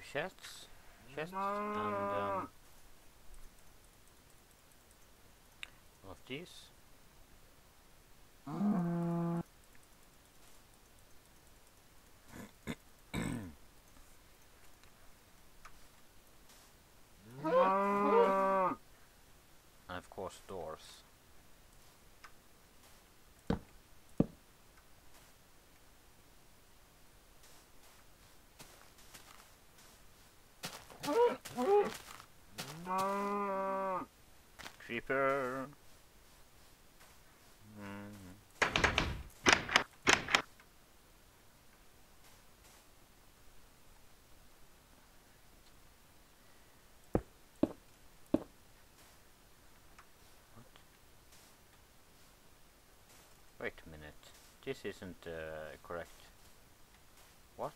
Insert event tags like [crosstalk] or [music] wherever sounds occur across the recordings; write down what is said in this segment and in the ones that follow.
chests, chests, and um, of these. and Wait a minute. This isn't uh, correct. What?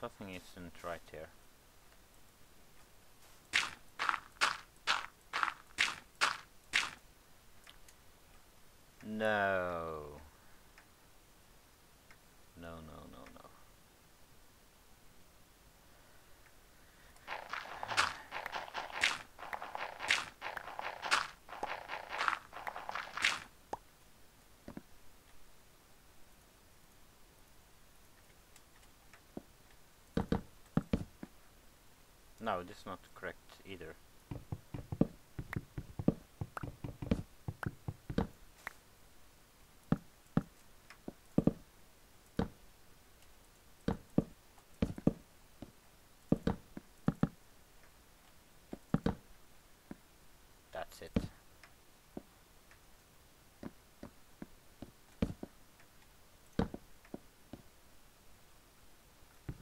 Something isn't right here. No. No, no, no, no. No, this is not correct either. That's it.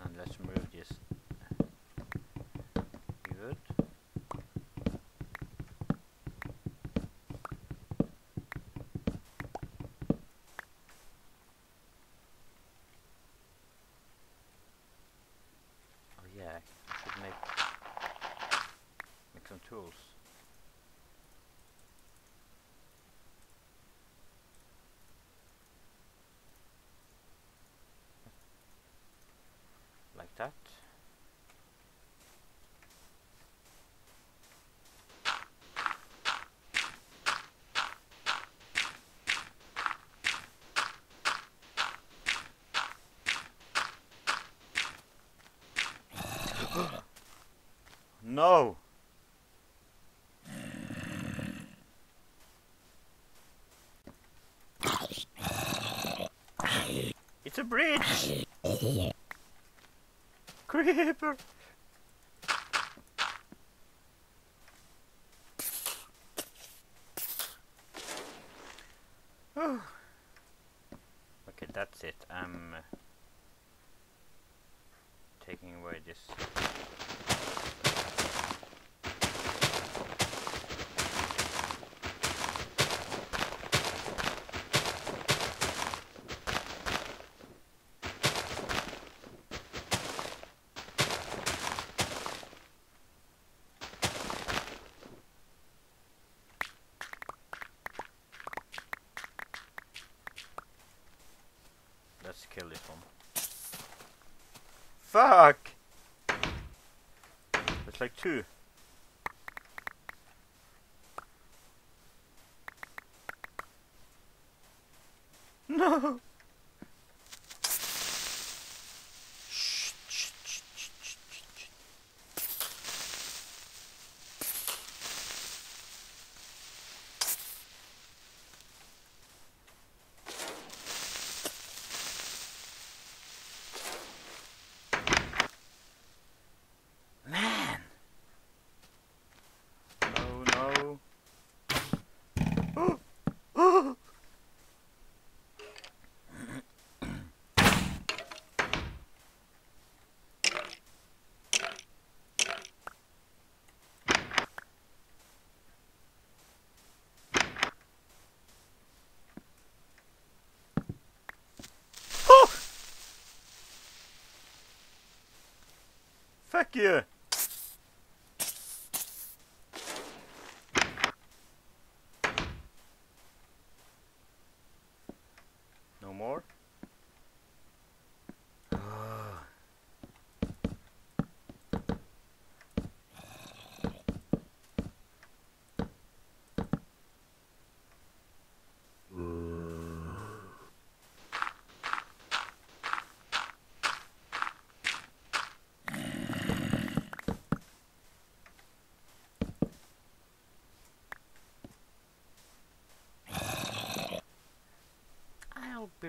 And let's move this. Good. Oh yeah, I should make make some tools. Like that. [gasps] No! It's a bridge! [laughs] Creeper! Oh. [sighs] Okay, that's it. I'm uh, taking away this. Let's kill this one. Fuck! There's like two. No! Fuck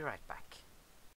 right back.